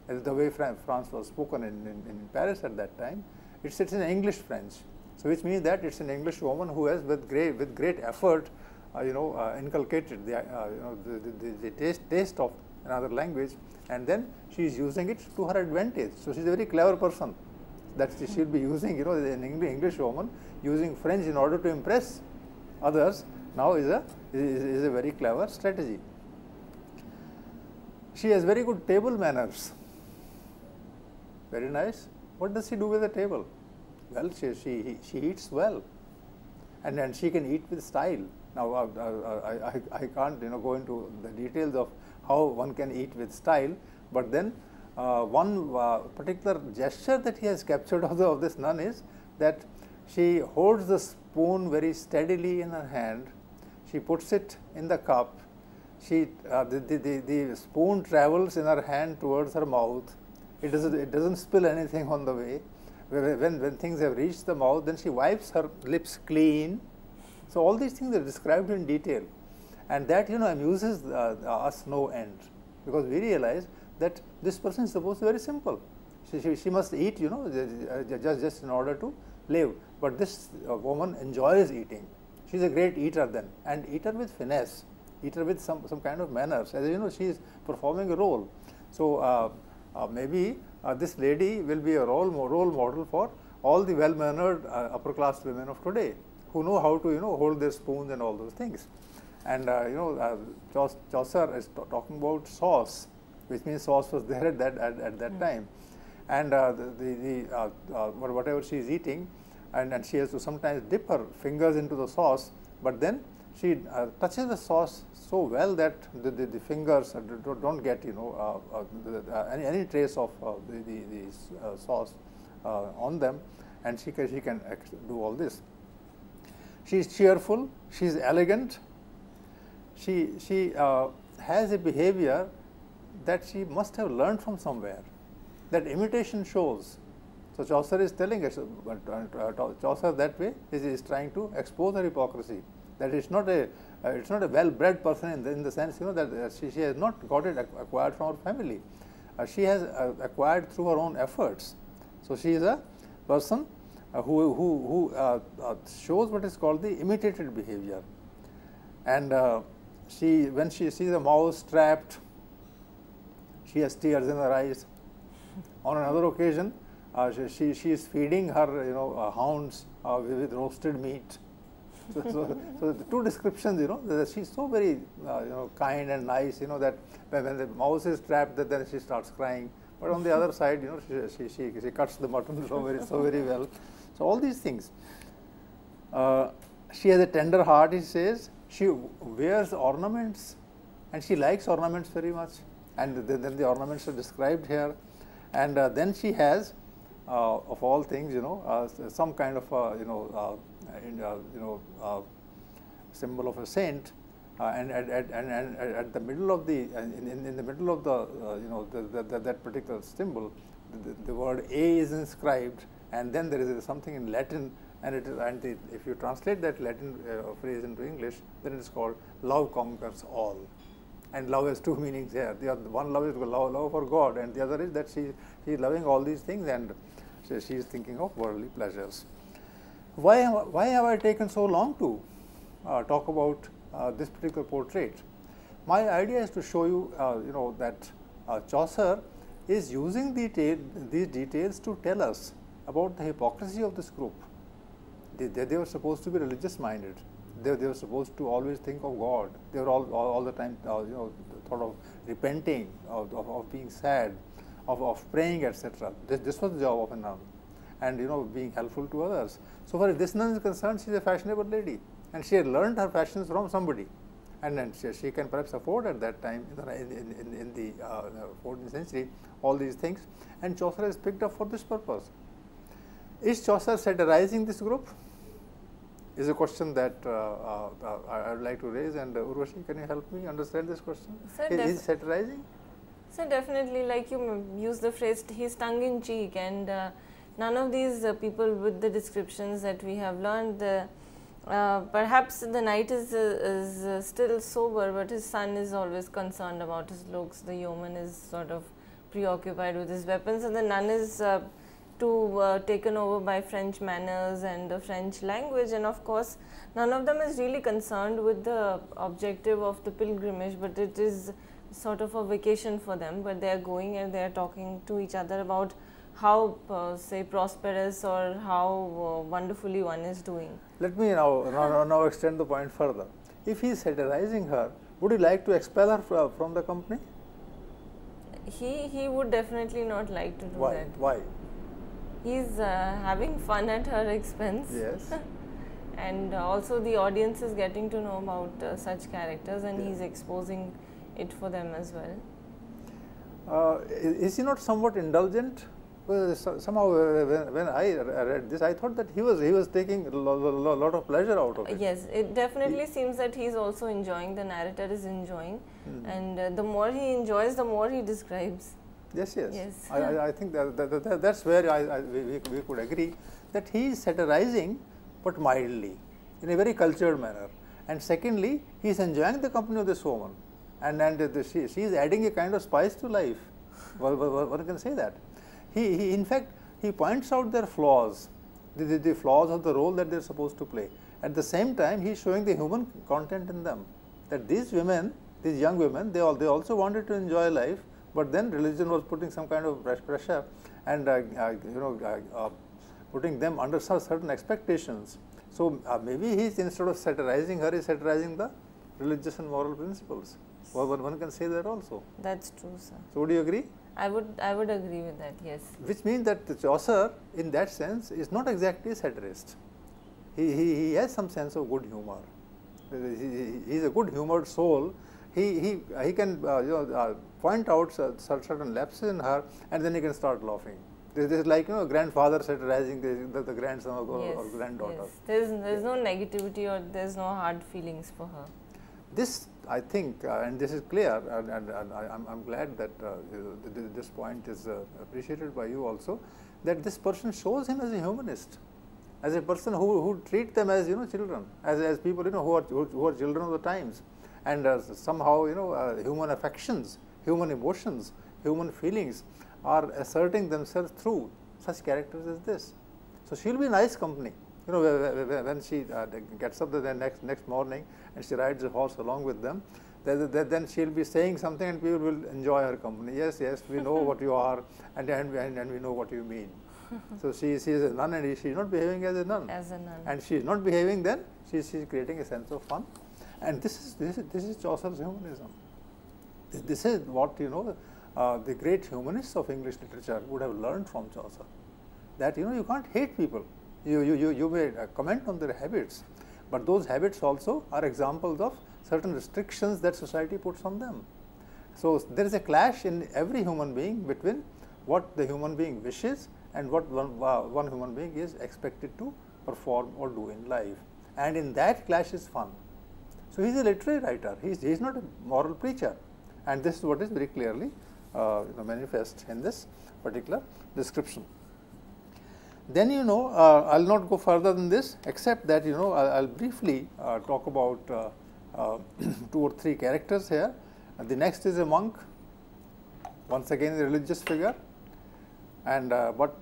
as the way France was spoken in, in, in Paris at that time. It's, it's an English French. So, which means that it's an English woman who has with great, with great effort, uh, you know, uh, inculcated the, uh, you know, the, the, the, taste, taste of another language and then she is using it to her advantage. So, she is a very clever person that she will be using, you know, an English woman using French in order to impress others now is a, is, is a very clever strategy. She has very good table manners. Very nice. What does she do with the table? Well, she, she, she eats well and then she can eat with style. Now, uh, uh, I, I, I can't you know go into the details of how one can eat with style, but then uh, one uh, particular gesture that he has captured of, the, of this nun is that she holds the spoon very steadily in her hand, she puts it in the cup she uh, the, the, the, the, spoon travels in her hand towards her mouth. It doesn't it doesn't spill anything on the way. When, when things have reached the mouth, then she wipes her lips clean. So all these things are described in detail, and that you know amuses uh, us no end because we realize that this person is supposed to be very simple. She, she, she must eat, you know, just just in order to live. But this uh, woman enjoys eating. She is a great eater then, and eater with finesse eater with some, some kind of manners. As you know, she is performing a role. So, uh, uh, maybe uh, this lady will be a role, role model for all the well mannered uh, upper class women of today who know how to you know hold their spoons and all those things. And uh, you know, uh, Chaucer is talking about sauce, which means sauce was there at that at, at that mm. time. And the, the, the whatever she is eating, and, and she has to sometimes dip her fingers into the sauce, but then she uh, touches the sauce so well that the, the, the fingers do not get you know uh, uh, the, uh, any, any trace of uh, the, the, uh, sauce on them and she can, she can do all this. She is cheerful, she is elegant, she, she has a behavior that she must have learned from somewhere that imitation shows. So, Chaucer is telling us, Chaucer that way is, is trying to expose her hypocrisy that it's not a uh, it's not a well bred person in the, in the sense you know that uh, she, she has not got it acquired from her family. Uh, she has uh, acquired through her own efforts. So, she is a person uh, who, who, who uh, shows what is called the imitated behavior. And she when she sees a mouse trapped, she has tears in her eyes. On another occasion, she, she, she is feeding her you know hounds with roasted meat so, so, so, the two descriptions, you know, she's so very, uh, you know, kind and nice, you know, that when the mouse is trapped, that then she starts crying. But on the other side, you know, she, she, she, she cuts the mutton so very, so very well. So all these things. Uh, she has a tender heart, he says. She wears ornaments and she likes ornaments very much. And then, the ornaments are described here. And uh, then she has, uh, of all things, you know, uh, some kind of, you know, in, uh, you know, uh, symbol of a saint, uh, and at, at, and, and at the middle of the in, in, in the middle of the you know the, the, that particular symbol, the, the, word A is inscribed, and then there is something in Latin, and it is and the, if you translate that Latin phrase into English, then it is called "Love conquers all." And love has two meanings here. The other, one love is love, love for God, and the other is that she she is loving all these things, and she, she is thinking of worldly pleasures. Why why have I taken so long to uh, talk about uh, this particular portrait? My idea is to show you, uh, you know, that uh, Chaucer is using these details to tell us about the hypocrisy of this group. They, they, were supposed to be religious minded. They, they, were supposed to always think of God. They were all, all, all the time, uh, you know, thought of repenting, of, of, of being sad, of, of praying, etc. This, this was the job of a nun, and you know, being helpful to others. So far as this nun is concerned, she is a fashionable lady, and she had learned her fashions from somebody and then she, she, can perhaps afford at that time in, in, in, in the uh, 14th century all these things and Chaucer is picked up for this purpose. Is Chaucer satirizing this group? Is a question that uh, uh, I would like to raise and uh, Urvashi can you help me understand this question? Sir, is, is satirizing? So definitely like you use the phrase he's tongue in cheek and uh, none of these uh, people with the descriptions that we have learned uh, perhaps the knight is, uh, is uh, still sober, but his son is always concerned about his looks. The yeoman is sort of preoccupied with his weapons, and the nun is too uh, taken over by French manners and the French language. And of course, none of them is really concerned with the objective of the pilgrimage, but it is sort of a vacation for them. But they are going and they are talking to each other about how uh, say prosperous or how uh, wonderfully one is doing. Let me now, now, now extend the point further. If he is satirizing her, would you like to expel her from the company? He, he would definitely not like to do Why? that. Why? He's uh, having fun at her expense. Yes. and also the audience is getting to know about uh, such characters and he's exposing it for them as well. Uh, is he not somewhat indulgent well, somehow uh, when, when, I read this, I thought that he was he was taking a lot of pleasure out of it. Yes, it definitely he, seems that he's also enjoying. The narrator is enjoying, mm. and uh, the more he enjoys, the more he describes. Yes, yes. Yes. I, I think that, that, that that's where I, I we, we could agree that he is satirizing, but mildly, in a very cultured manner. And secondly, he is enjoying the company of this woman, and and the, she, she is adding a kind of spice to life. one, one can say that he, he in fact he points out their flaws, the, the, the flaws of the role that they are supposed to play. At the same time, he is showing the human content in them. That these women, these young women, they all they also wanted to enjoy life, but then religion was putting some kind of pressure and uh, uh, you know uh, uh putting them under some certain expectations. So uh, maybe he is instead of satirizing her, is satirizing the religious and moral principles. Well, one can say that also. That's true, sir. So would you agree? I would I would agree with that. Yes. Which means that Chaucer, in that sense, is not exactly a satirist. He, he, he has some sense of good humor. He, is a good humored soul. He, he, he can uh, you know, uh, point out certain lapses in her and then he can start laughing. This, is like you know grandfather satirizing the, the, the grandson or, yes, or granddaughter. Yes. There's, there's no negativity or there's no hard feelings for her. This I think, uh, and this is clear, and, and, and I, am glad that uh, this point is uh, appreciated by you also, that this person shows him as a humanist, as a person who, who treat them as you know children, as, as people you know who are who are children of the times, and uh, somehow you know uh, human affections, human emotions, human feelings are asserting themselves through such characters as this. So she'll be nice company you know, when she uh, gets up the next next morning and she rides the horse along with them, then she'll be saying something and people will enjoy her company. Yes, yes, we know what you are and, and, and we know what you mean. so she, she is a nun and she is not behaving as a nun. As a nun. And she is not behaving then, she is creating a sense of fun. And this is, this is, this Chaucer's humanism. This is what, you know, uh, the great humanists of English literature would have learned from Chaucer. That, you know, you can't hate people. You, you, you, you may uh, comment on their habits, but those habits also are examples of certain restrictions that society puts on them. So, there is a clash in every human being between what the human being wishes and what one, uh, one human being is expected to perform or do in life. And in that clash is fun. So, he is a literary writer, he is, not a moral preacher and this is what is very clearly uh, you know, manifest in this particular description. Then you know uh, I will not go further than this except that you know I will briefly uh, talk about uh, uh two or three characters here. And the next is a monk, once again a religious figure, and uh, but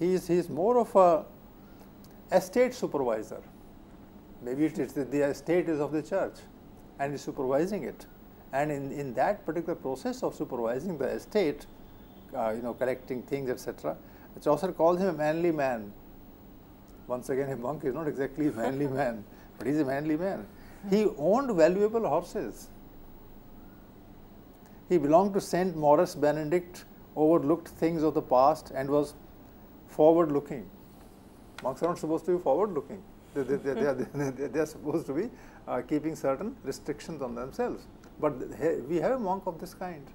he is he is more of a estate supervisor. Maybe it is the, the estate is of the church, and is supervising it. And in, in that particular process of supervising the estate, uh, you know, collecting things, etc., Chaucer calls him a manly man. Once again, a monk is not exactly a manly man, but he's a manly man. He owned valuable horses. He belonged to Saint Maurice Benedict, overlooked things of the past, and was forward looking. Monks are not supposed to be forward looking. They, they, they, they, are, they are supposed to be uh, keeping certain restrictions on themselves. But we have a monk of this kind,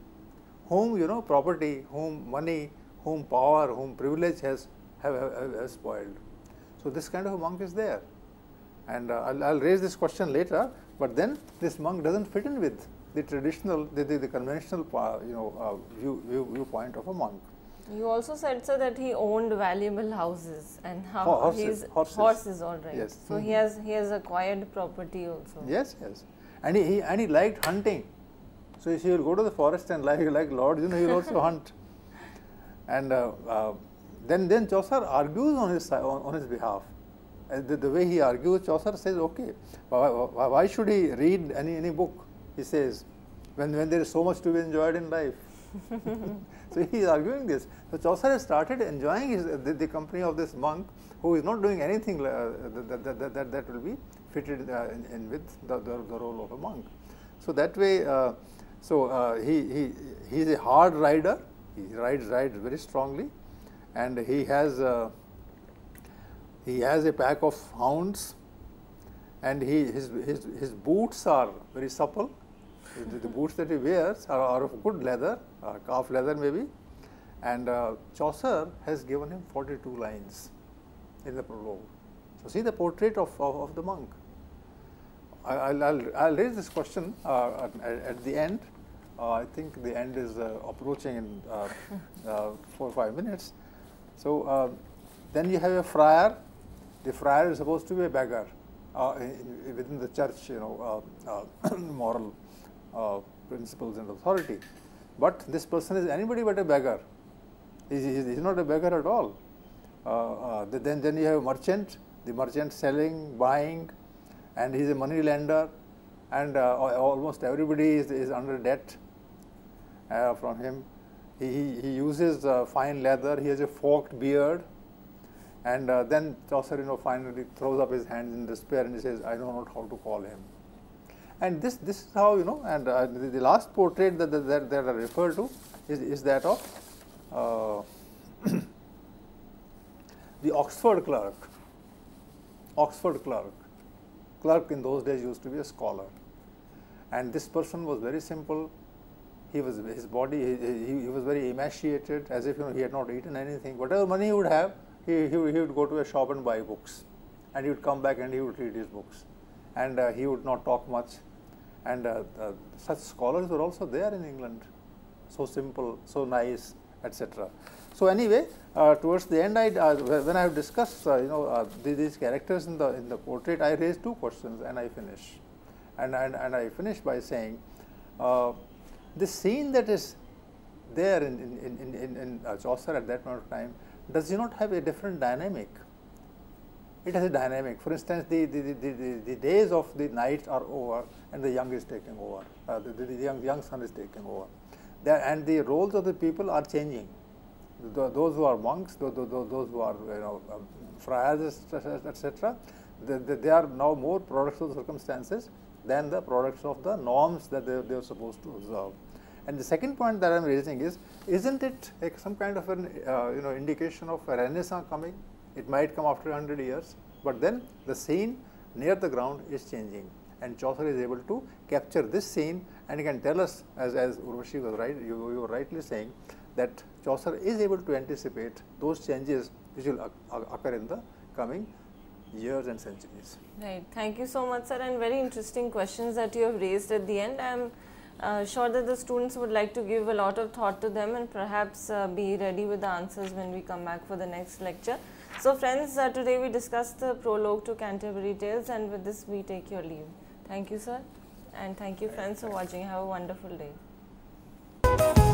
whom you know property, whom money, whom power, whom privilege has have, have, have spoiled. So this kind of a monk is there, and uh, I'll, I'll, raise this question later. But then this monk doesn't fit in with the traditional, the, the, the conventional, uh, you know, uh, view, view, viewpoint of a monk. You also said, sir, that he owned valuable houses and how horses, horses. horses, all right. Yes. So mm -hmm. he has he has acquired property also. Yes, yes, and he, he and he liked hunting. So he will go to the forest and like like Lord, you know, he will also hunt. And uh, uh, then then Chaucer argues on his on, on his behalf. Uh, the, the, way he argues, Chaucer says, okay, why, why, why should he read any any book? He says, when when there is so much to be enjoyed in life. so he is arguing this. So Chaucer has started enjoying his, the, the, company of this monk who is not doing anything uh, that, that, that, that, will be fitted uh, in, in, with the, the, the, role of a monk. So that way, uh, so uh, he, he, he is a hard rider, he rides, rides very strongly. And he has, uh, he has a pack of hounds. And he, his, his, his boots are very supple. The, the, boots that he wears are, are of good leather, calf leather maybe, and uh, Chaucer has given him 42 lines in the prologue. So see the portrait of, of, of the monk. I, will I'll, I'll raise this question uh, at, at, the end. Uh, I think the end is uh, approaching in uh, four or five minutes. So then you have a friar. The friar is supposed to be a beggar in, within the church, you know, moral uh, principles and authority. But this person is anybody but a beggar. He is not a beggar at all. Uh, uh, then, then you have a merchant, the merchant selling, buying, and he is a money lender, and uh, almost everybody is, is under debt uh, from him. He, he uses uh, fine leather, he has a forked beard, and then Chaucer, you know, finally throws up his hands in despair and he says, I don't know how to call him. And this, this is how you know, and uh, the, the, last portrait that, that, that I refer to is, is that of uh, the Oxford clerk. Oxford clerk. Clerk in those days used to be a scholar. And this person was very simple. He was his body. He, he, was very emaciated, as if you know he had not eaten anything. Whatever money he would have, he, he, he would go to a shop and buy books, and he would come back and he would read his books, and uh, he would not talk much and uh, uh, such scholars were also there in England, so simple, so nice, etc. So anyway, uh, towards the end, I, uh, when I have discussed, uh, you know, uh, these characters in the in the portrait, I raised two questions and I finish, and and, and I finish by saying, this scene that is there in in in, in, in Chaucer at that point of time, does not have a different dynamic? It has a dynamic. For instance, the, the, the, the, the days of the knight are over and the young is taking over, uh, the, the, young, young son is taking over. There, and the roles of the people are changing. The, those who are monks, those, those, those who are you know, um, friars, etc., they, they are now more products of circumstances than the products of the norms that they, they are supposed to observe. And the second point that I am raising is, isn't it some kind of an uh, you know indication of a renaissance coming? It might come after 100 years, but then the scene near the ground is changing and Chaucer is able to capture this scene and he can tell us as, as Urvashi was right, you, you were rightly saying that Chaucer is able to anticipate those changes which will occur in the coming years and centuries. Right. Thank you so much, sir, and very interesting questions that you have raised at the end. I am uh, sure that the students would like to give a lot of thought to them and perhaps uh, be ready with the answers when we come back for the next lecture. So friends, uh, today we discussed the prologue to Canterbury Tales and with this we take your leave. Thank you sir and thank you friends for watching. Have a wonderful day.